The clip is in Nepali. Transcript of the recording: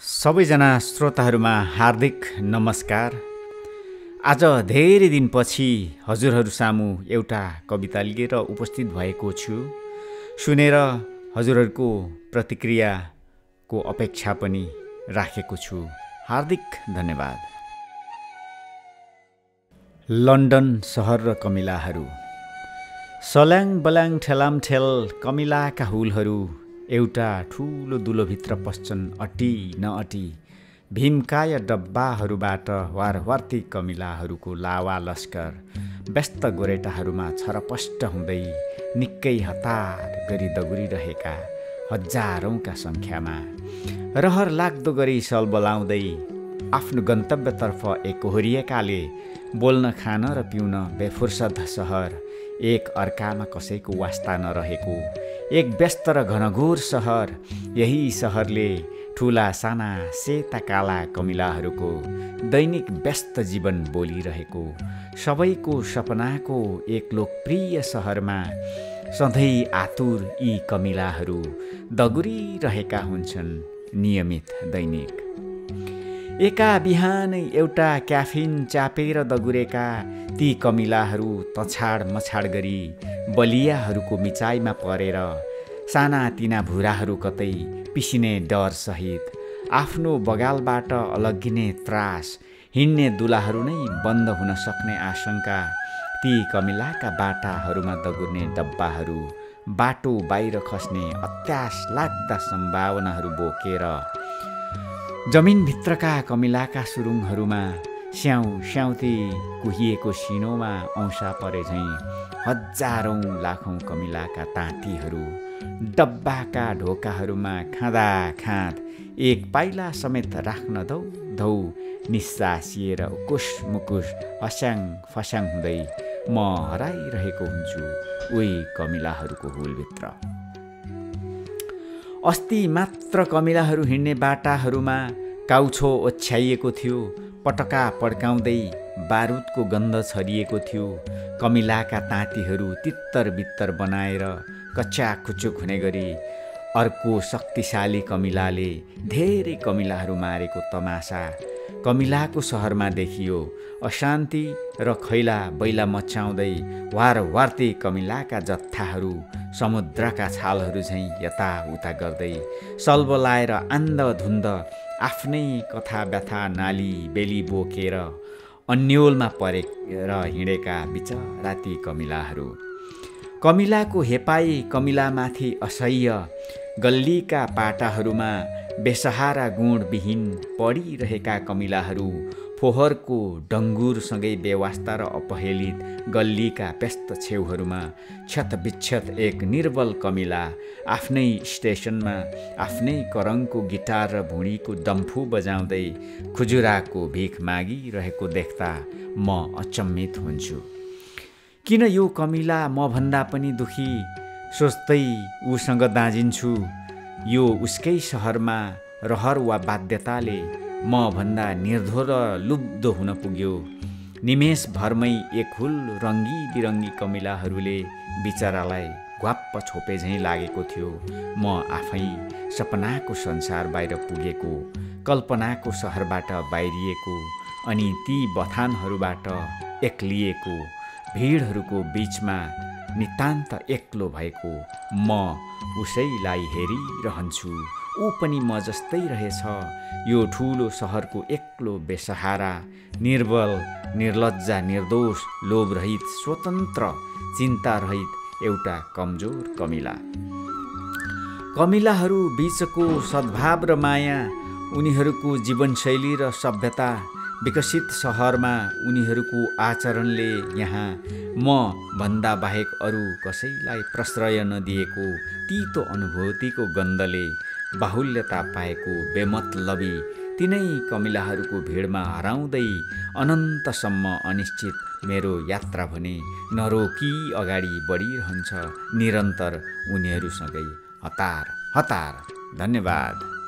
सबैजना श्रोताहरूमा हार्दिक नमस्कार। आज धेरै दिनपछि हजुरहरू सामु एउटा कविता लिएर उपस्थित भएको छु। सुनेर हजुरहरूको प्रतिक्रियाको अपेक्षा पनि राखेको छु। हार्दिक धन्यवाद। लन्डन सहर र कमिलाहरू। सल्याङ बल्याङ ठेलाम ठेल कमिलाका हुलहरू एउटा ठुलो दुलोभित्र पस्छन् अटी नअटी भीमकाय डब्बाहरूबाट वारवार्ती कमिलाहरूको लावा लस्कर व्यस्त गोरेटाहरूमा छरपष्ट हुँदै निकै हतार गरी दगुरिरहेका हजारौँका सङ्ख्यामा रहर लाग्दो गरी सल बोलाउँदै आफ्नो गन्तव्यतर्फ एकहोरिएकाले बोल्न खान र पिउन बेफुर्सद सहर एक अर्कामा कसैको वास्ता नरहेको एक व्यस्त र घनघोर सहर। यही सहरले ठुला साना सेता काला कमिलाहरूको दैनिक व्यस्त जीवन बोलिरहेको सबैको सपनाको एक लोकप्रिय सहरमा सधैँ आतुर यी कमिलाहरू दगुरिरहेका हुन्छन् नियमित दैनिक। एका बिहानै एउटा क्याफिन चापेर दगुरेका ती कमिलाहरू तछाड मछाड गरी बलियाहरूको मिचाइमा परेर साना तिना भुराहरू कतै पिसिने डरसहित आफ्नो बगालबाट अलग्गिने त्रास हिँड्ने दुलाहरू नै बन्द हुन सक्ने आशंका ती कमिलाका बाटाहरूमा दगुर्ने डब्बाहरू बाटो बाहिर खस्ने अत्यास लाग्दा सम्भावनाहरू बोकेर जमिनभित्रका कमिलाका सुरुङहरूमा स्याउ स्याउती कुहिएको सिनोमा औँसा परे झैँ हजारौँ लाखौँ कमिलाका ताँतीहरू डब्बाका ढोकाहरूमा खाँदा खाँद एक पाइला समेत राख्न धौ धौ निस्सासिएर उकुस मुकुस फस्याङ फस्याङ हुँदै म हराइरहेको हुन्छु उही कमिलाहरूको हुलभित्र अस्ति मात्र कमिलाहरू हिँड्ने बाटाहरूमा काउछो ओछ्याइएको थियो पटका पड्काउँदै बारुदको गन्ध छरिएको थियो। कमिलाका ताँतीहरू तित्तर बित्तर बनाएर कच्चा खुचुक हुने गरी अर्को शक्तिशाली कमिलाले धेरै कमिलाहरू मारेको तमासा कमिलाको सहरमा देखियो। अशान्ति र खैला बैला मचाउँदै वार वार्ते कमिलाका जत्थाहरू समुद्रका छालहरू झैँ यताउता गर्दै सल्बो लाएर आन्धधुन्द आफ्नै कथा व्यथा नाली बेली बोकेर अन्यलमा परेर हिँडेका राति कमिलाहरू। कमिलाको हेपाई कमिलामाथि असह्य गल्लीका पाटाहरूमा बेसहारा गुणविहीन पढिरहेका कमिलाहरू फोहोरको डङ्गुरसँगै बेवास्ता र अपहेलित गल्लीका व्यस्त छेउहरूमा क्षतविक्षत एक निर्बल कमिला आफ्नै स्टेसनमा आफ्नै करङको गिटार र भुँडीको डम्फु बजाउँदै खुजुराको भिख मागिरहेको देख्दा म अचम्मित हुन्छु। किन यो कमिला मभन्दा पनि दुखी? सोच्दै उसँग दाँजिन्छु यो उसकै सहरमा रहर वा बाध्यताले म भन्दा निर्धो र लुब्धो हुन पुग्यो। निमेष भरमै एक हुल रङ्गी बिरङ्गी कमिलाहरूले बिचरालाई घ्वाप्प छोपे झैँ लागेको थियो। म आफै सपनाको संसार बाहिर पुगेको कल्पनाको सहरबाट बाहिरिएको अनि ती बथानहरूबाट एक्लिएको भिडहरूको बिचमा नितान्त एक्लो भएको म उसैलाई हेरिरहन्छु। ऊ पनि म जस्तै रहेछ। यो ठुलो सहरको एक्लो बेसहारा निर्बल निर्लज्जा निर्दोष लोभरहित स्वतन्त्र चिन्तारहित एउटा कमजोर कमिला। कमिलाहरू बिचको सद्भाव र माया उनीहरूको जीवनशैली र सभ्यता विकसित सहरमा उनीहरूको आचरणले यहाँ म भन्दा बाहेक अरू कसैलाई प्रश्रय नदिएको तितो अनुभूतिको गन्धले बाहुल्यता पाएको बेमतलबी तिनै कमिलाहरूको भिडमा हराउँदै अनन्तसम्म अनिश्चित मेरो यात्रा भने नरोकी अगाडि बढिरहन्छ। निरन्तर उनीहरूसँगै हतार हतार। धन्यवाद।